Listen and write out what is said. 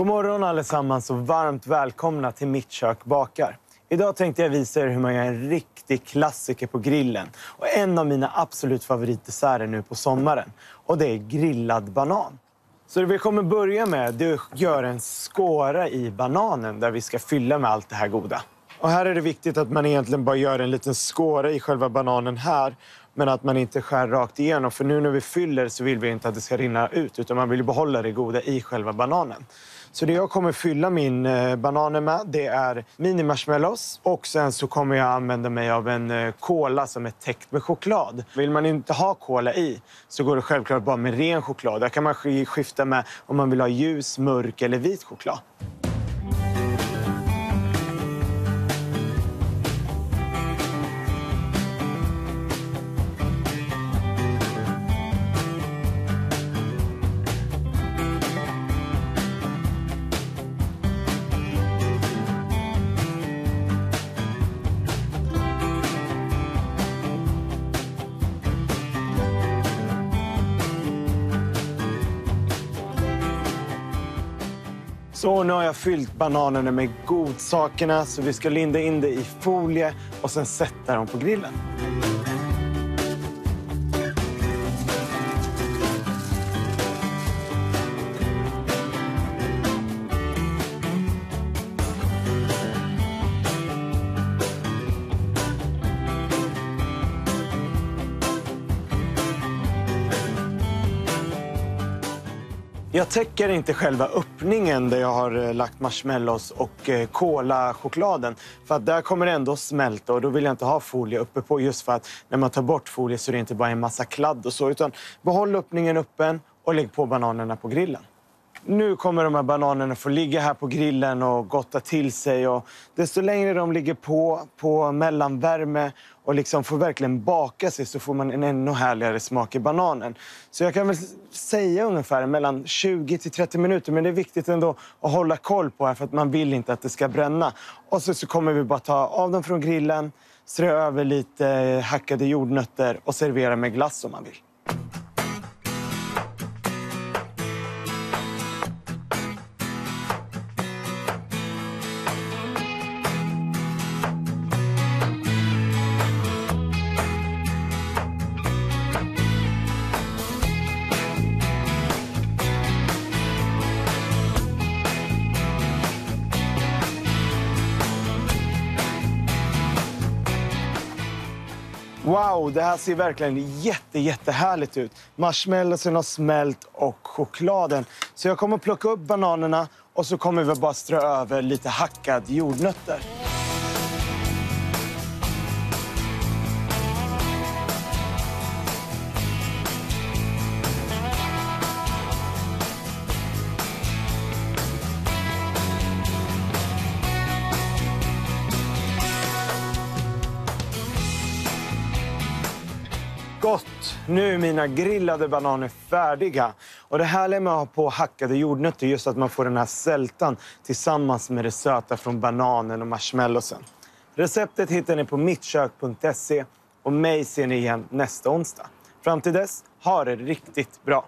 God morgon allesammans och varmt välkomna till Mitt kök bakar. Idag tänkte jag visa er hur man gör en riktig klassiker på grillen. Och en av mina absolut favoritdesserter nu på sommaren. Och det är grillad banan. Så det vi kommer börja med är att göra en skåra i bananen där vi ska fylla med allt det här goda. Och här är det viktigt att man egentligen bara gör en liten skåra i själva bananen här men att man inte skär rakt igenom. För nu när vi fyller så vill vi inte att det ska rinna ut utan man vill behålla det goda i själva bananen. Så det jag kommer fylla min eh, banan med det är mini marshmallows och sen så kommer jag använda mig av en eh, kola som är täckt med choklad. Vill man inte ha kola i så går det självklart bara med ren choklad. Där kan man skifta med om man vill ha ljus, mörk eller vit choklad. Så nu har jag fyllt bananerna med godsakerna så vi ska linda in det i folie och sen sätta dem på grillen. Jag täcker inte själva öppningen där jag har eh, lagt marshmallows och eh, kolachokladen. kola-chokladen. För att där kommer det ändå smälta och då vill jag inte ha folie uppe på just för att när man tar bort folie så är det inte bara en massa kladd och så. Utan behåll öppningen öppen och lägg på bananerna på grillen. Nu kommer de här bananerna få ligga här på grillen och gotta till sig. Och desto längre de ligger på, på mellanvärme och liksom får verkligen baka sig så får man en ännu härligare smak i bananen. Så jag kan väl säga ungefär mellan 20 till 30 minuter. Men det är viktigt ändå att hålla koll på här för att man vill inte att det ska bränna. Och så, så kommer vi bara ta av dem från grillen, strö över lite hackade jordnötter och servera med glass om man vill. Wow, det här ser verkligen jätte, jättehärligt ut. Marshmallowsen har smält och chokladen. Så jag kommer plocka upp bananerna och så kommer vi bara strö över lite hackad jordnötter. Gott! Nu är mina grillade bananer färdiga. Och det härliga med att ha på hackade jordnötter är just att man får den här sältan tillsammans med det söta från bananen och marshmallowsen. Receptet hittar ni på mittkök.se och mig ser ni igen nästa onsdag. Fram till dess, ha det riktigt bra!